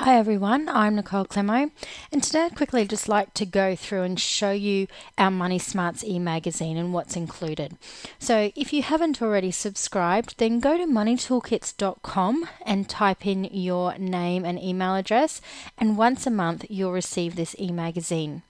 Hi everyone, I'm Nicole Clemo, and today I'd quickly just like to go through and show you our Money Smarts e-magazine and what's included. So if you haven't already subscribed, then go to moneytoolkits.com and type in your name and email address, and once a month you'll receive this e-magazine.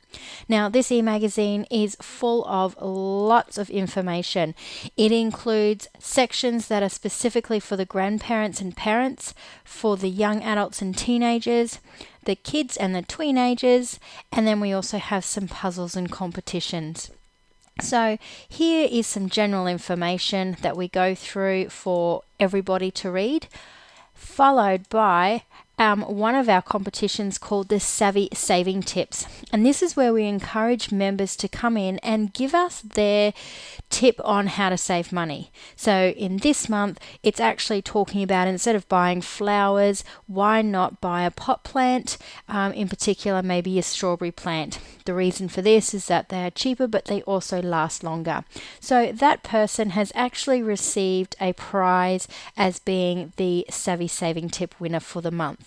Now, this e magazine is full of lots of information. It includes sections that are specifically for the grandparents and parents, for the young adults and teenagers, the kids and the teenagers, and then we also have some puzzles and competitions. So, here is some general information that we go through for everybody to read, followed by um, one of our competitions called the Savvy Saving Tips. And this is where we encourage members to come in and give us their tip on how to save money. So in this month, it's actually talking about instead of buying flowers, why not buy a pot plant? Um, in particular, maybe a strawberry plant. The reason for this is that they are cheaper, but they also last longer. So that person has actually received a prize as being the Savvy Saving Tip winner for the month.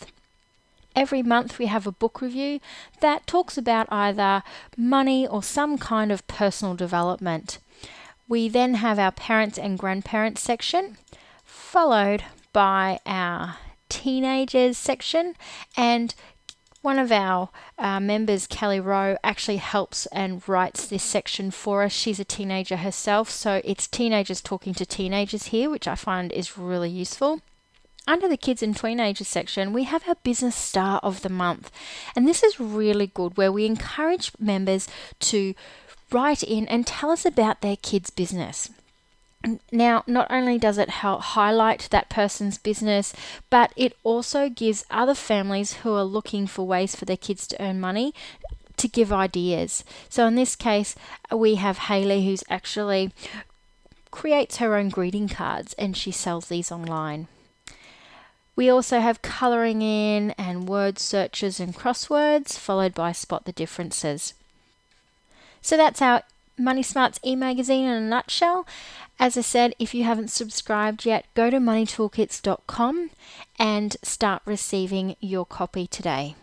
Every month we have a book review that talks about either money or some kind of personal development. We then have our parents and grandparents section, followed by our teenagers section, and one of our uh, members, Kelly Rowe, actually helps and writes this section for us. She's a teenager herself, so it's teenagers talking to teenagers here, which I find is really useful under the kids and teenagers section, we have our business star of the month. And this is really good where we encourage members to write in and tell us about their kids' business. Now, not only does it help highlight that person's business, but it also gives other families who are looking for ways for their kids to earn money to give ideas. So, in this case, we have Haley who's actually creates her own greeting cards and she sells these online. We also have colouring in and word searches and crosswords, followed by spot the differences. So that's our Money Smarts e-magazine in a nutshell. As I said, if you haven't subscribed yet, go to moneytoolkits.com and start receiving your copy today.